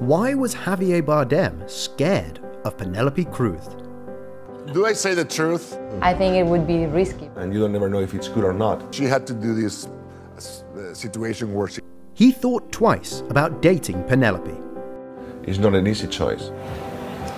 Why was Javier Bardem scared of Penelope Cruz? Do I say the truth? I think it would be risky. And you don't never know if it's good or not. She had to do this uh, situation where she. He thought twice about dating Penelope. It's not an easy choice.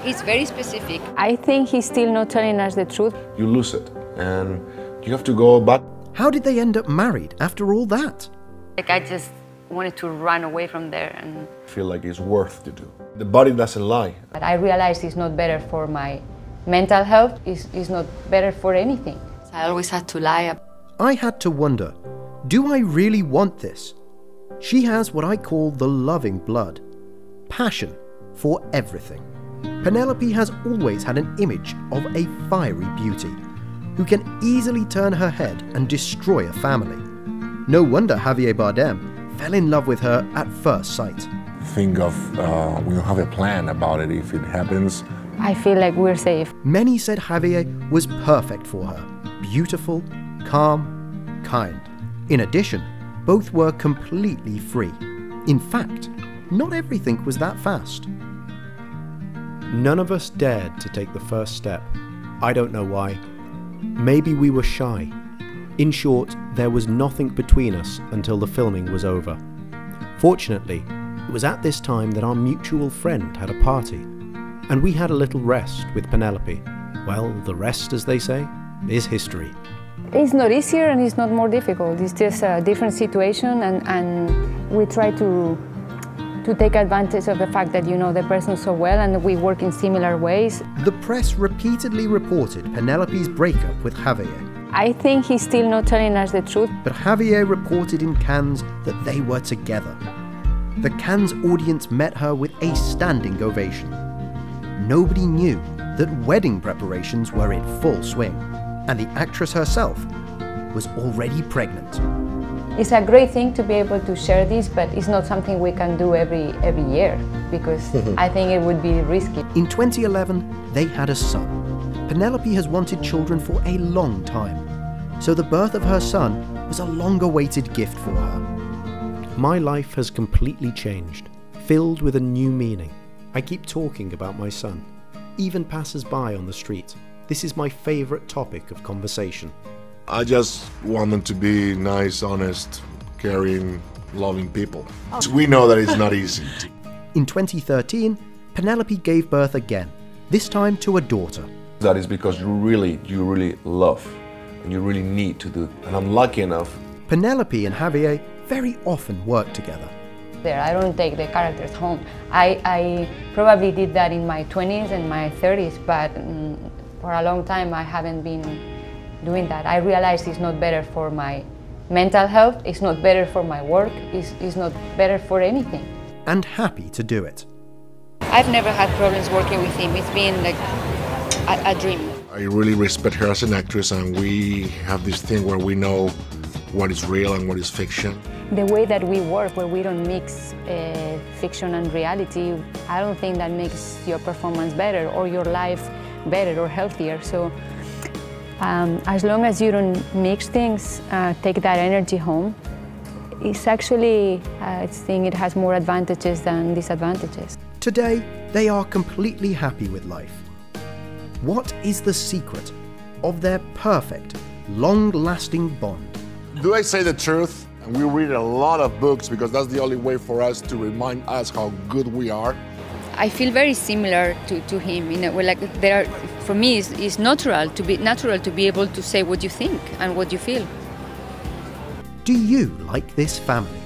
It's very specific. I think he's still not telling us the truth. You lose it, and you have to go back. How did they end up married after all that? Like I just wanted to run away from there and Feel like it's worth to do. The body doesn't lie. But I realized it's not better for my mental health, it's, it's not better for anything. I always had to lie. I had to wonder do I really want this? She has what I call the loving blood passion for everything. Penelope has always had an image of a fiery beauty who can easily turn her head and destroy a family. No wonder Javier Bardem fell in love with her at first sight. Think of, uh, we don't have a plan about it if it happens. I feel like we're safe. Many said Javier was perfect for her beautiful, calm, kind. In addition, both were completely free. In fact, not everything was that fast. None of us dared to take the first step. I don't know why. Maybe we were shy. In short, there was nothing between us until the filming was over. Fortunately, it was at this time that our mutual friend had a party, and we had a little rest with Penelope. Well, the rest, as they say, is history. It's not easier and it's not more difficult. It's just a different situation and, and we try to to take advantage of the fact that you know the person so well and we work in similar ways. The press repeatedly reported Penelope's breakup with Javier, I think he's still not telling us the truth. but Javier reported in Cannes that they were together. The Cannes audience met her with a standing ovation. Nobody knew that wedding preparations were in full swing, and the actress herself was already pregnant. It's a great thing to be able to share this, but it's not something we can do every every year because I think it would be risky. In 2011, they had a son. Penelope has wanted children for a long time, so the birth of her son was a long awaited gift for her. My life has completely changed, filled with a new meaning. I keep talking about my son, even passers by on the street. This is my favourite topic of conversation. I just want them to be nice, honest, caring, loving people. Oh. We know that it's not easy. In 2013, Penelope gave birth again, this time to a daughter. That is because you really, you really love, and you really need to do. And I'm lucky enough. Penelope and Javier very often work together. There, I don't take the characters home. I, I probably did that in my 20s and my 30s, but mm, for a long time I haven't been doing that. I realized it's not better for my mental health, it's not better for my work, it's, it's not better for anything. and happy to do it. I've never had problems working with him. It's been like a, a dream. I really respect her as an actress, and we have this thing where we know what is real and what is fiction. The way that we work, where we don't mix uh, fiction and reality, I don't think that makes your performance better or your life better or healthier. So, um, as long as you don't mix things, uh, take that energy home. It's actually, uh, I think it has more advantages than disadvantages. Today, they are completely happy with life. What is the secret of their perfect, long lasting bond? Do I say the truth? And we read a lot of books because that's the only way for us to remind us how good we are. I feel very similar to, to him in a way. Like there are, for me, it's, it's natural to be natural to be able to say what you think and what you feel. Do you like this family?